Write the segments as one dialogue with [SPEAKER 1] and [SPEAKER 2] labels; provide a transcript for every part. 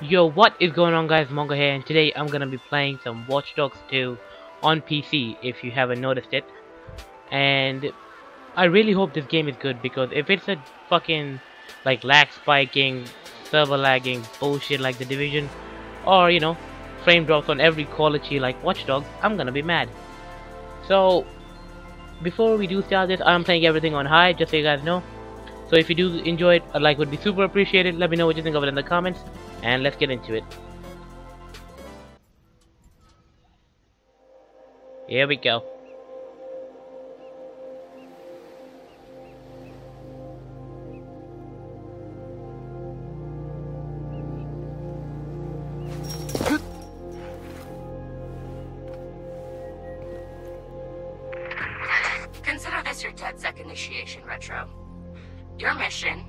[SPEAKER 1] Yo, what is going on guys, Monger here, and today I'm gonna be playing some Watch Dogs 2 on PC, if you haven't noticed it. And I really hope this game is good, because if it's a fucking, like, lag spiking, server lagging bullshit like The Division, or, you know, frame drops on every quality like Watch Dogs, I'm gonna be mad. So, before we do start this, I'm playing everything on high, just so you guys know. So if you do enjoy it, a like would be super appreciated. Let me know what you think of it in the comments, and let's get into it. Here we go.
[SPEAKER 2] Consider this your DedSec initiation, Retro. Your mission,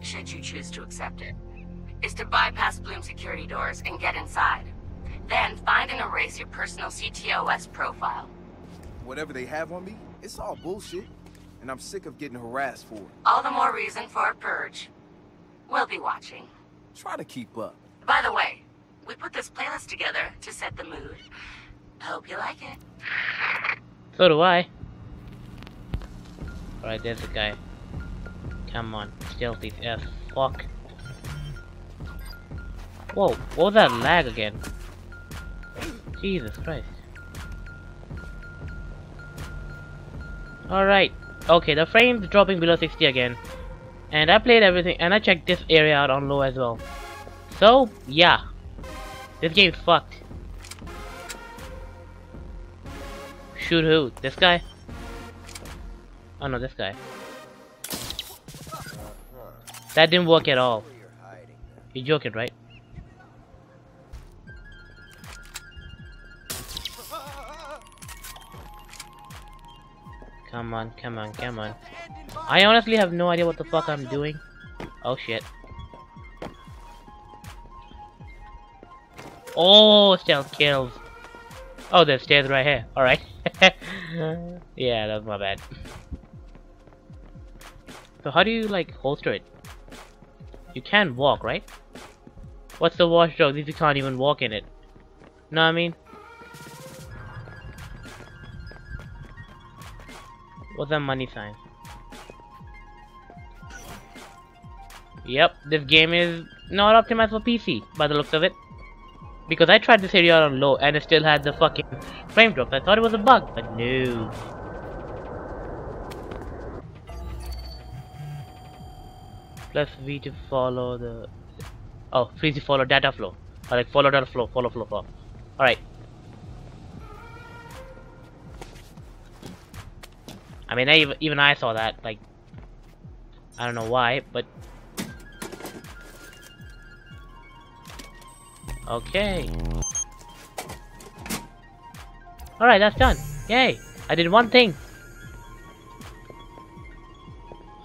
[SPEAKER 2] should you choose to accept it, is to bypass Blume security doors and get inside. Then find and erase your personal CTOS profile.
[SPEAKER 3] Whatever they have on me, it's all bullshit. And I'm sick of getting harassed for it.
[SPEAKER 2] All the more reason for a purge. We'll be watching.
[SPEAKER 3] Try to keep up.
[SPEAKER 2] By the way, we put this playlist together to set the mood. Hope you like it.
[SPEAKER 1] So do I. Alright, there's the guy. Come on, stealthy as fuck. Whoa, what was that lag again? Jesus Christ. Alright, okay, the frame's dropping below 60 again. And I played everything, and I checked this area out on low as well. So, yeah. This game's fucked. Shoot who? This guy? Oh no, this guy. That didn't work at all. You're joking, right? Come on, come on, come on. I honestly have no idea what the fuck I'm doing. Oh shit. Oh, stealth kills. Oh, there's stairs right here. Alright. yeah, that's my bad. So how do you like holster it? You can walk, right? What's the watchdog if you can't even walk in it? Know what I mean? What's that money sign? Yep, this game is not optimized for PC by the looks of it. Because I tried this area on low and it still had the fucking frame drops. I thought it was a bug, but no. Plus V to follow the... Oh, freeze to follow data flow. Or like follow data flow, follow flow, flow. Alright. I mean, I, even, even I saw that, like... I don't know why, but... Okay. Alright, that's done. Yay! I did one thing.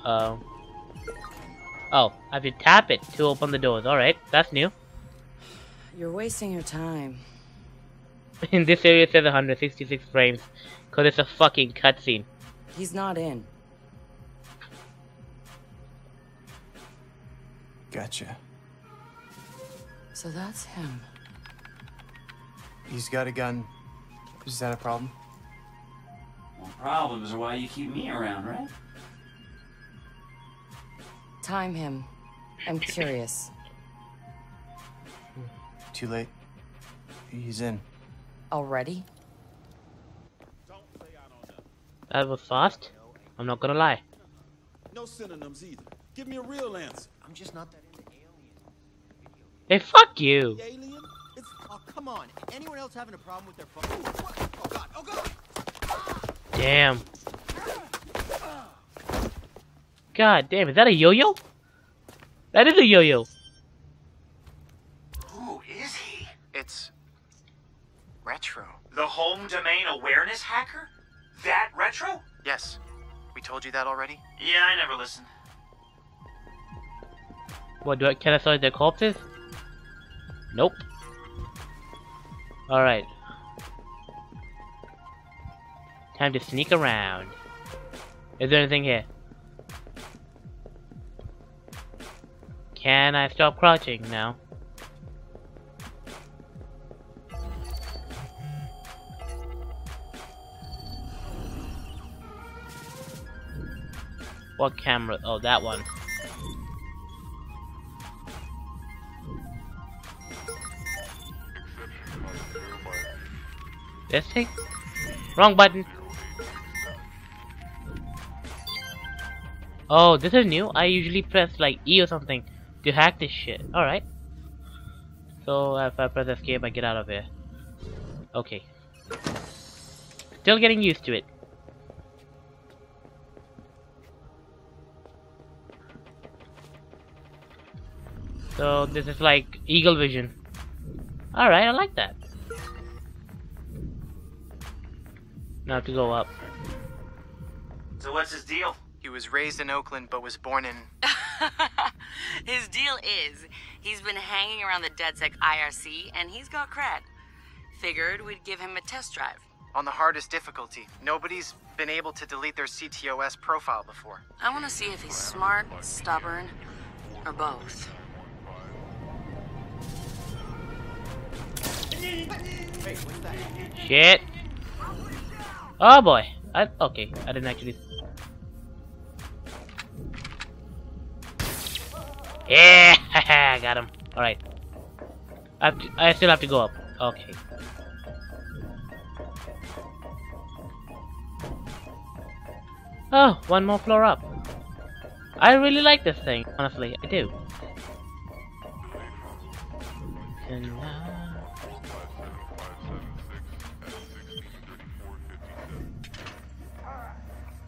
[SPEAKER 1] Oh. Oh, I have to tap it to open the doors. Alright, that's new.
[SPEAKER 4] You're wasting your time.
[SPEAKER 1] In this area it says 166 frames. Cause it's a fucking cutscene.
[SPEAKER 4] He's not in.
[SPEAKER 5] Gotcha.
[SPEAKER 4] So that's him.
[SPEAKER 5] He's got a gun. Is that a problem?
[SPEAKER 6] Well, problems are why you keep me around, right?
[SPEAKER 4] Time him. I'm curious.
[SPEAKER 5] Too late. He's in.
[SPEAKER 4] Already?
[SPEAKER 1] That was fast. I'm not gonna lie.
[SPEAKER 7] No synonyms either. Give me a real answer.
[SPEAKER 8] I'm just not that into aliens.
[SPEAKER 1] Hey, fuck you.
[SPEAKER 7] The alien?
[SPEAKER 8] It's oh come on. Anyone else having a problem with their phone? Oh god, oh god!
[SPEAKER 1] Damn. God damn, is that a yo-yo? That is a yo-yo.
[SPEAKER 6] Who is he?
[SPEAKER 8] It's retro.
[SPEAKER 6] The home domain awareness hacker? That retro?
[SPEAKER 8] Yes. We told you that already?
[SPEAKER 6] Yeah, I never listened.
[SPEAKER 1] What, do I, can I select their corpses? Nope. Alright. Time to sneak around. Is there anything here? Can I stop crouching now? What camera? Oh, that one. This thing? Wrong button. Oh, this is new. I usually press like E or something to hack this shit. Alright. So if I press escape, I get out of here. Okay. Still getting used to it. So this is like eagle vision. Alright, I like that. Now to go up.
[SPEAKER 6] So what's his deal?
[SPEAKER 5] He was raised in Oakland but was born in.
[SPEAKER 2] His deal is he's been hanging around the DedSec IRC and he's got cred. Figured we'd give him a test drive.
[SPEAKER 5] on the hardest difficulty. Nobody's been able to delete their CTOS profile before.
[SPEAKER 2] I want to see if he's smart, stubborn, or both.
[SPEAKER 1] Shit. Oh boy. I, okay, I didn't actually. Yeah, I got him. All right. I I still have to go up. Okay. Oh, one more floor up. I really like this thing, honestly, I do.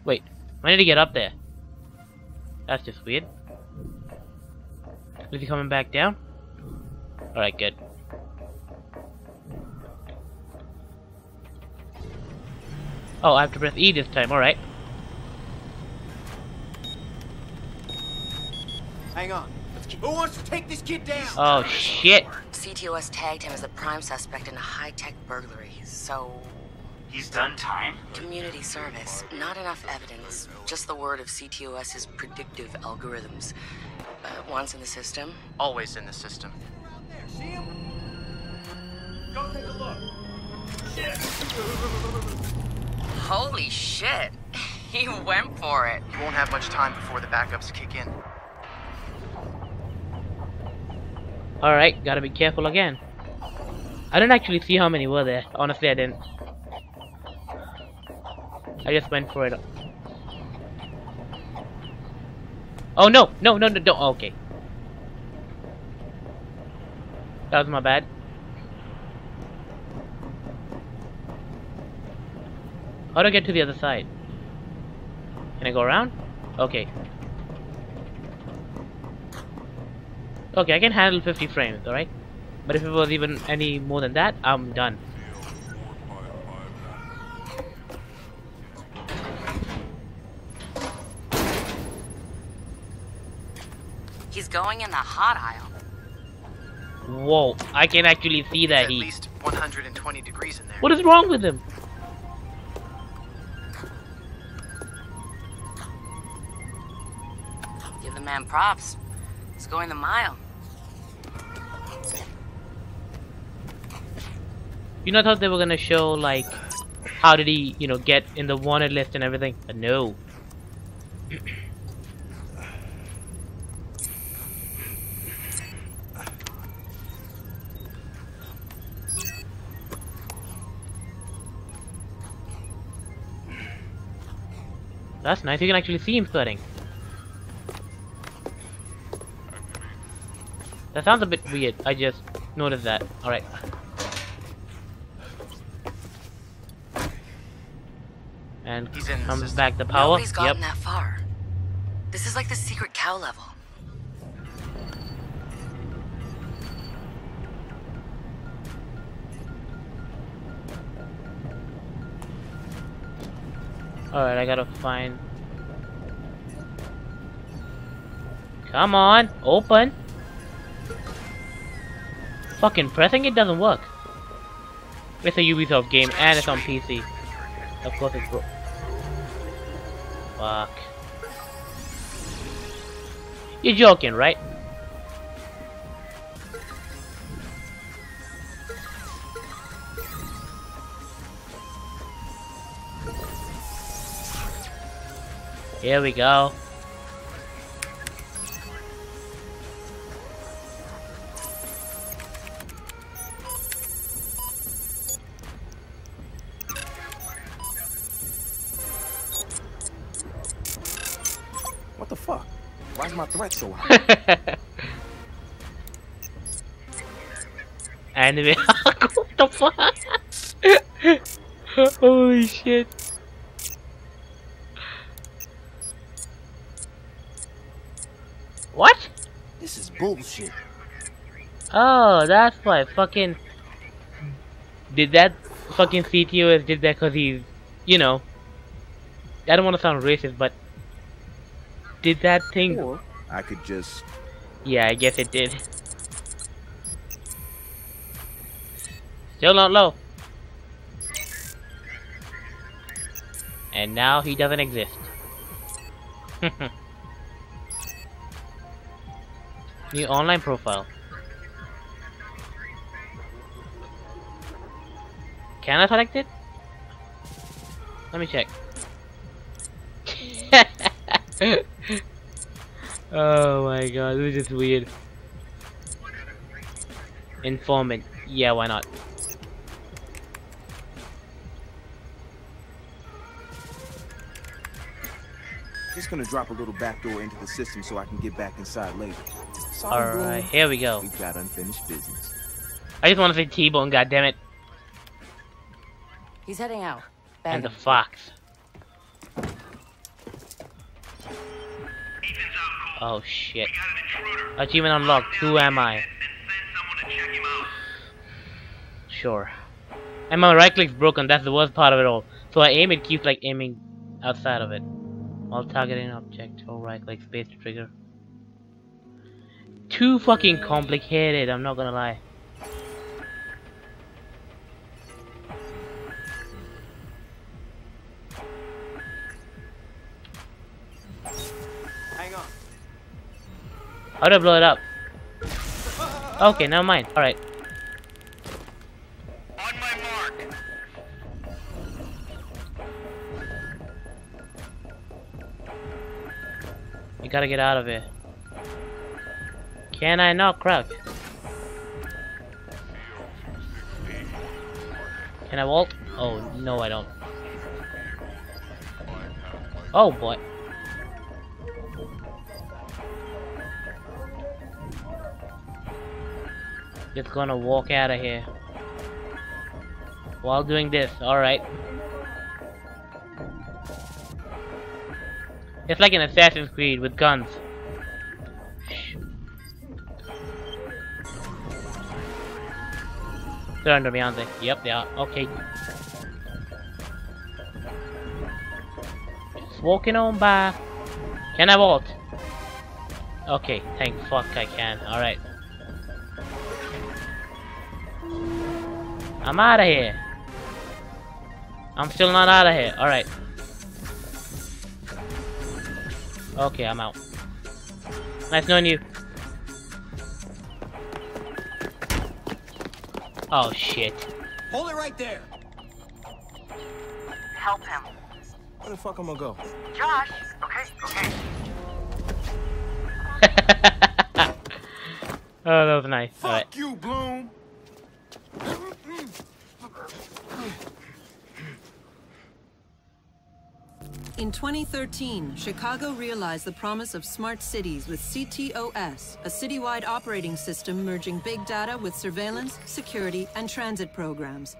[SPEAKER 1] Wait, I need to get up there. That's just weird. Is he coming back down? Alright, good. Oh, I have to press E this time, alright.
[SPEAKER 8] Hang on. Who wants to take this kid down?
[SPEAKER 1] Oh shit!
[SPEAKER 2] CTOS tagged him as a prime suspect in a high-tech burglary, so
[SPEAKER 6] He's done time?
[SPEAKER 2] community service. Not enough evidence. Just the word of CTOS's predictive algorithms. Uh, once in the system,
[SPEAKER 5] Always in the system.
[SPEAKER 2] holy shit! He went for it.
[SPEAKER 5] You won't have much time before the backups kick in.
[SPEAKER 1] Alright, gotta be careful again. I didn't actually see how many were there. Honestly, I didn't. I just went for it. Oh no! No, no, no, don't. Okay. That was my bad. How do I get to the other side? Can I go around? Okay. Okay, I can handle 50 frames, alright? But if it was even any more than that, I'm done.
[SPEAKER 2] Going in the hot aisle.
[SPEAKER 1] Whoa, I can actually see that
[SPEAKER 5] at
[SPEAKER 1] he...
[SPEAKER 5] least 120 degrees in there.
[SPEAKER 1] What is wrong with him?
[SPEAKER 2] Give the man props. He's going the mile.
[SPEAKER 1] You know, I thought they were gonna show, like, how did he, you know, get in the wanted list and everything. But no. That's nice, you can actually see him sweating. That sounds a bit weird, I just noticed that. Alright. And comes back the power.
[SPEAKER 2] Nobody's
[SPEAKER 1] Yep.
[SPEAKER 2] gotten that far. This is like the secret cow level.
[SPEAKER 1] Alright, I gotta find. Come on, open. Fucking pressing it doesn't work. It's a Ubisoft game and it's on PC. Of course it's bro. Fuck. You're joking, right? Here we go.
[SPEAKER 3] What the fuck? Why is my threat so high?
[SPEAKER 1] anyway, what the fuck? Holy shit.
[SPEAKER 3] Is bullshit.
[SPEAKER 1] Oh, that's why fucking did that fucking CTOS did that because he's, you know, I don't want to sound racist, but did that thing?
[SPEAKER 3] Or I could just
[SPEAKER 1] Yeah, I guess it did. Still not low. And now he doesn't exist. New online profile. Can I select it? Let me check. oh my god, this is weird. Informant. Yeah, why not?
[SPEAKER 3] just gonna drop a little backdoor into the system so I can get back inside later. Sorry,
[SPEAKER 1] Alright, here we go.
[SPEAKER 3] We've got unfinished business.
[SPEAKER 1] I just want to say T-Bone, goddammit.
[SPEAKER 4] He's heading out. Bag
[SPEAKER 1] And the
[SPEAKER 4] him.
[SPEAKER 1] fox. Oh shit. Achievement unlocked. Who am I? Sure. And my right click's broken. That's the worst part of it all. So I aim, it keeps like aiming outside of it. While targeting object. Or right click space to trigger. Too fucking complicated. I'm not gonna lie.
[SPEAKER 8] Hang on.
[SPEAKER 1] How do I blow it up? Okay, never mind. Alright.
[SPEAKER 5] On my mark.
[SPEAKER 1] You gotta get out of here. Can I not crouch? Can I vault? Oh, no I don't. Oh boy. Just gonna walk out of here. While doing this, alright. It's like an Assassin's Creed with guns. They're under Beyonce. Yep, they are. Okay. Just walking on by. Can I vault? Okay, thank fuck I can. Alright. I'm out of here. I'm still not out of here. Alright. Okay, I'm out. Nice knowing you. Oh shit.
[SPEAKER 8] Hold it right there.
[SPEAKER 2] Help him.
[SPEAKER 3] Where the fuck am I gonna go?
[SPEAKER 2] Josh! Okay, okay.
[SPEAKER 1] oh, that was nice. Alright.
[SPEAKER 3] Fuck you, Blume.
[SPEAKER 9] In 2013, Chicago realized the promise of smart cities with CTOS, a citywide operating system merging big data with surveillance, security, and transit programs.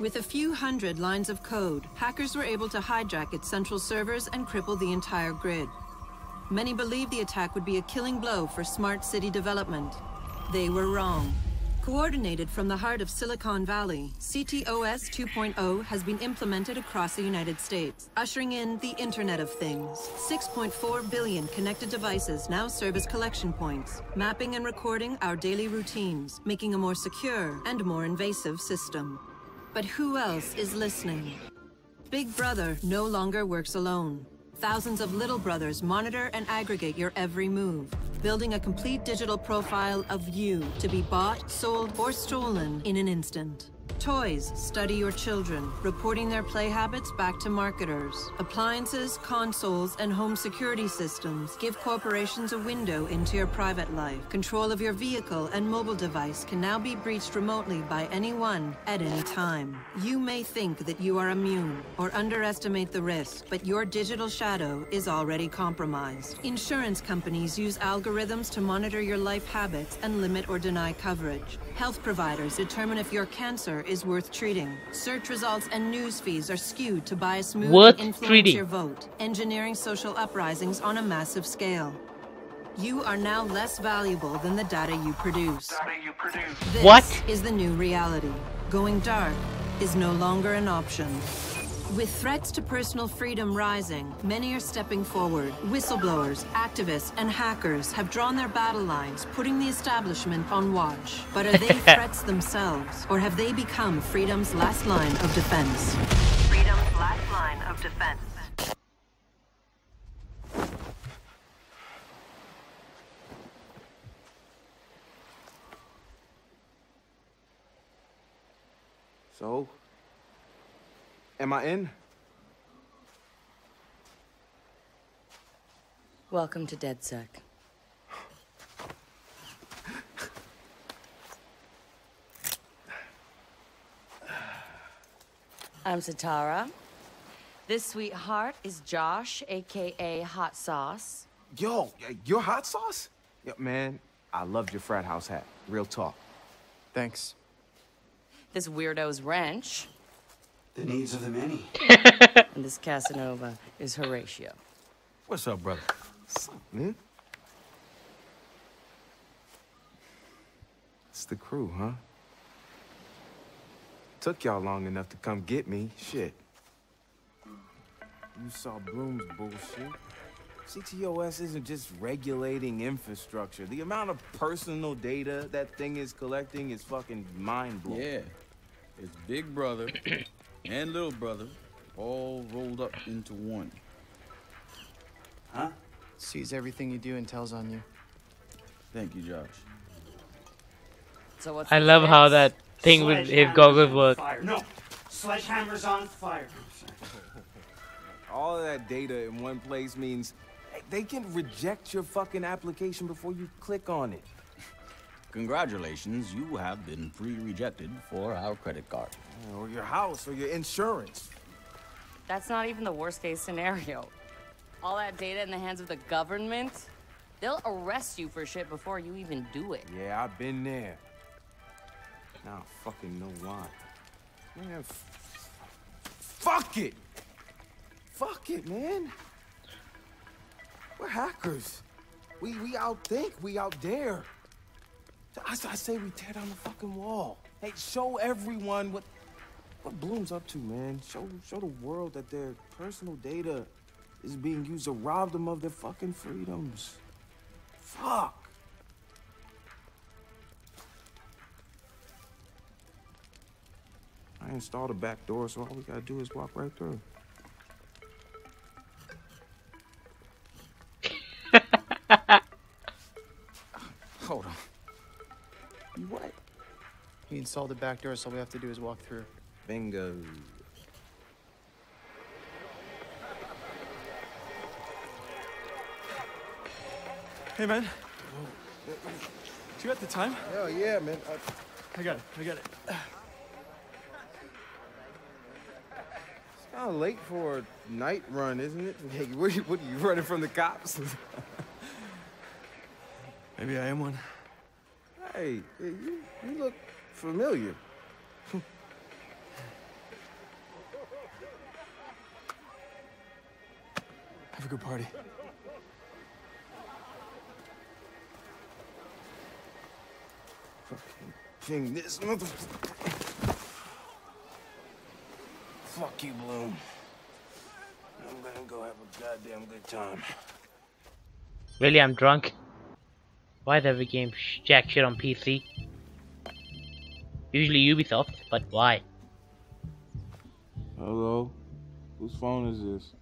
[SPEAKER 9] With a few hundred lines of code, hackers were able to hijack its central servers and cripple the entire grid. Many believed the attack would be a killing blow for smart city development. They were wrong. Coordinated from the heart of Silicon Valley, CTOS 2.0 has been implemented across the United States, ushering in the Internet of Things. 6.4 billion connected devices now serve as collection points, mapping and recording our daily routines, making a more secure and more invasive system. But who else is listening? Big Brother no longer works alone. Thousands of little brothers monitor and aggregate your every move, building a complete digital profile of you to be bought, sold, or stolen in an instant. Toys study your children, reporting their play habits back to marketers. Appliances, consoles, and home security systems give corporations a window into your private life. Control of your vehicle and mobile device can now be breached remotely by anyone at any time. You may think that you are immune or underestimate the risk, but your digital shadow is already compromised. Insurance companies use algorithms to monitor your life habits and limit or deny coverage. Health providers determine if your cancer is worth treating. Search results and news feeds are skewed to bias mood
[SPEAKER 1] Worth
[SPEAKER 9] and influence
[SPEAKER 1] treating.
[SPEAKER 9] your vote, engineering social uprisings on a massive scale. You are now less valuable than the data you produce. This
[SPEAKER 1] What?
[SPEAKER 9] is the new reality. Going dark is no longer an option. With threats to personal freedom rising, many are stepping forward. Whistleblowers, activists, and hackers have drawn their battle lines, putting the establishment on watch. But are they threats themselves, or have they become freedom's last line of defense? Freedom's last line of defense.
[SPEAKER 3] So, am I in?
[SPEAKER 4] Welcome to DedSec. I'm Sitara. This sweetheart is Josh, aka Hot Sauce.
[SPEAKER 3] Yo, your hot sauce? Yo, man, I loved your frat house hat. Real talk.
[SPEAKER 5] Thanks.
[SPEAKER 4] This weirdo's Wrench.
[SPEAKER 6] The needs of the many.
[SPEAKER 4] And this Casanova is Horatio.
[SPEAKER 7] What's up, brother?
[SPEAKER 3] What's up, man? It's the crew, huh? Took y'all long enough to come get me. Shit. You saw Blume's bullshit. CTOS isn't just regulating infrastructure. The amount of personal data that thing is collecting is fucking mind-blowing.
[SPEAKER 7] Yeah. It's Big Brother and Little Brother all rolled up into one.
[SPEAKER 6] Huh?
[SPEAKER 5] Sees everything you do and tells on you.
[SPEAKER 7] Thank you, Josh.
[SPEAKER 4] So what's
[SPEAKER 1] I love how that thing with his
[SPEAKER 6] Sledgehammer's
[SPEAKER 1] goggles work.
[SPEAKER 6] Fire. No, sledgehammer's on fire.
[SPEAKER 3] All of that data in one place means they can reject your fucking application before you click on it.
[SPEAKER 7] Congratulations, you have been pre-rejected for our credit card.
[SPEAKER 3] Or your house, or your insurance.
[SPEAKER 4] That's not even the worst case scenario. All that data in the hands of the government, they'll arrest you for shit before you even do it.
[SPEAKER 3] Yeah, I've been there. Now I fucking know why. Man, f- fuck it! Fuck it, man! We're hackers. We we outthink, we out dare. I, I say we tear down the fucking wall. Hey, show everyone what what Blume's up to, man. Show show the world that their personal data is being used to rob them of their fucking freedoms. Fuck. I installed a back door, so all we gotta do is walk right through.
[SPEAKER 5] Installed the back door, so all we have to do is walk through.
[SPEAKER 3] Bingo.
[SPEAKER 10] Hey, man. Do you got the time?
[SPEAKER 3] Hell yeah, man.
[SPEAKER 10] Uh, I got it. I got it.
[SPEAKER 3] It's kind of late for a night run, isn't it? Hey, what, you- what are you running from the cops?
[SPEAKER 10] Maybe I am one.
[SPEAKER 3] hey, you, you look familiar.
[SPEAKER 10] Have a good party.
[SPEAKER 3] Fucking ping this motherfucker. Fuck you, Blume. I'm gonna go have a goddamn good time.
[SPEAKER 1] Really, I'm drunk. Why is every game sh- jack shit on PC? Usually Ubisoft, but why?
[SPEAKER 3] Hello? Whose phone is this?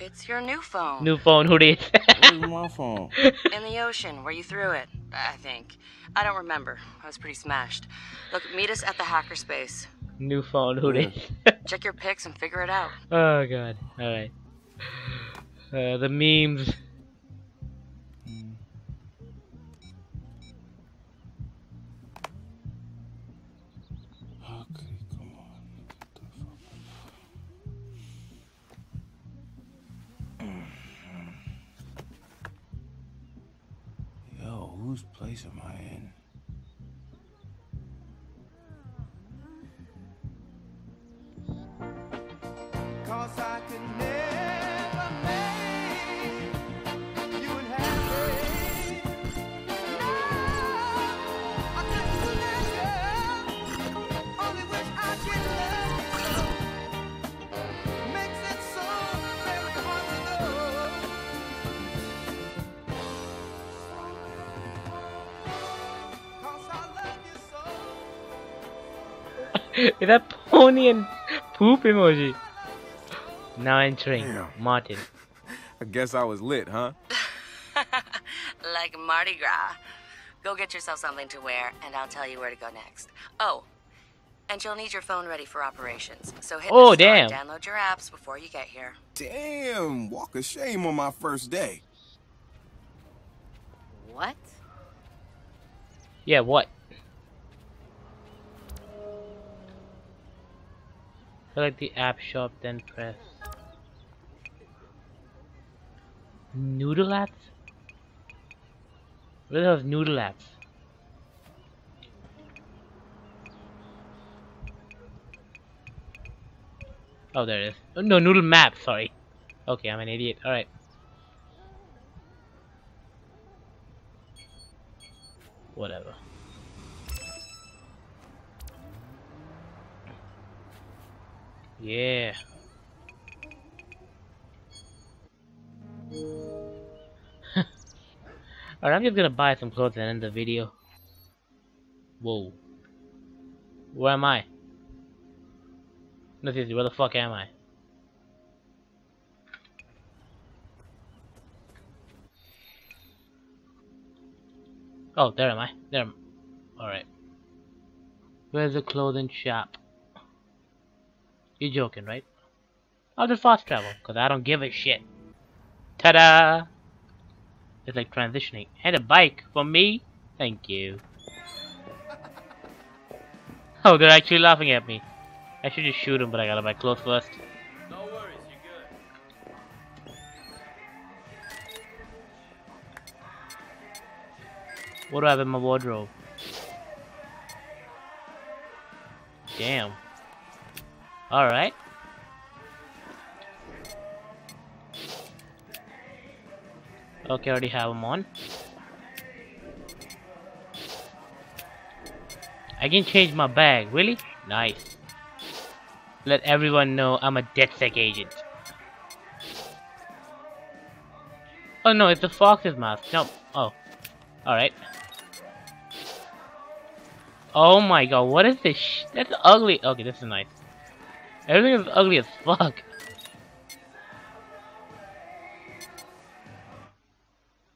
[SPEAKER 4] It's your new phone.
[SPEAKER 1] New phone, who did?
[SPEAKER 3] Where's my phone?
[SPEAKER 4] In the ocean, where you threw it, I think. I don't remember. I was pretty smashed. Look, meet us at the hackerspace.
[SPEAKER 1] New phone, who
[SPEAKER 3] Yeah.
[SPEAKER 1] this?
[SPEAKER 2] Check your pics and figure it out.
[SPEAKER 1] oh god. Alright. Uh, the memes.
[SPEAKER 3] Whose place am I in?
[SPEAKER 1] Is that pony and poop emoji? Now entering
[SPEAKER 3] Damn.
[SPEAKER 1] Martin.
[SPEAKER 3] I guess I was lit, huh?
[SPEAKER 2] like Mardi Gras. Go get yourself something to wear, and I'll tell you where to go next. Oh, and you'll need your phone ready for operations. So hit
[SPEAKER 1] Oh,
[SPEAKER 2] the store and
[SPEAKER 1] damn.
[SPEAKER 2] download your apps before you get here.
[SPEAKER 3] Damn, walk of shame on my first day.
[SPEAKER 2] What?
[SPEAKER 1] Yeah, what? Select the app shop, then press Nudle apps? What is Nudle apps? Oh, there it is. Oh, no, Nudle map, sorry. Okay, I'm an idiot. Alright. Whatever. Yeah. Alright, I'm just gonna buy some clothes and end the video. Whoa. Where am I? No, seriously, where the fuck am I? Oh, there am I. There. am- Alright. Where's the clothing shop? You're joking, right? I'll just fast travel, because I don't give a shit. Ta-da! It's like transitioning. And a bike for me? Thank you. Oh, they're actually laughing at me. I should just shoot them, but I gotta buy clothes first.
[SPEAKER 7] No worries, you're good.
[SPEAKER 1] What do I have in my wardrobe? Damn. Alright. Okay, I already have them on. I can change my bag, really? Nice. Let everyone know I'm a DedSec agent. Oh no, it's the fox's mask. No. Oh. Alright. Oh my god, what is this That's ugly. Okay, this is nice. Everything is ugly as fuck.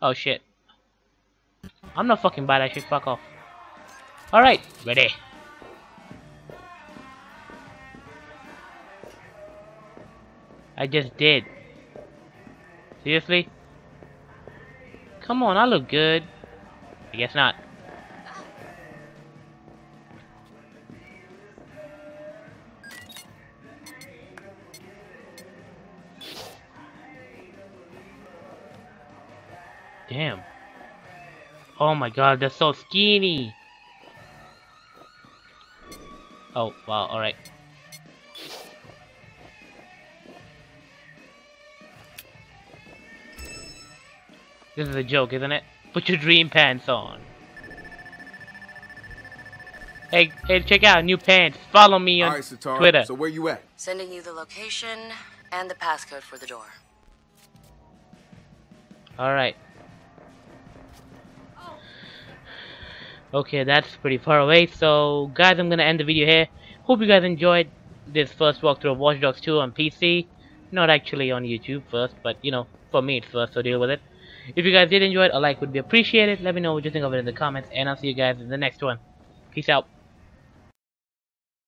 [SPEAKER 1] Oh shit. I'm not fucking bad, I should fuck off. Alright, ready. I just did. Seriously? Come on, I look good. I guess not. Damn. Oh my god, they're so skinny. Oh, wow, alright. This is a joke, isn't it? Put your dream pants on. Hey, hey, check out new pants. Follow me on
[SPEAKER 3] All right, Sitara.
[SPEAKER 1] Twitter.
[SPEAKER 3] So where you at?
[SPEAKER 2] Sending you the location and the passcode for the door.
[SPEAKER 1] Alright. Okay, that's pretty far away. So, guys, I'm gonna end the video here. Hope you guys enjoyed this first walkthrough of Watch Dogs 2 on PC. Not actually on YouTube first, but you know, for me it's first, so deal with it. If you guys did enjoy it, a like would be appreciated. Let me know what you think of it in the comments, and I'll see you guys in the next one. Peace out.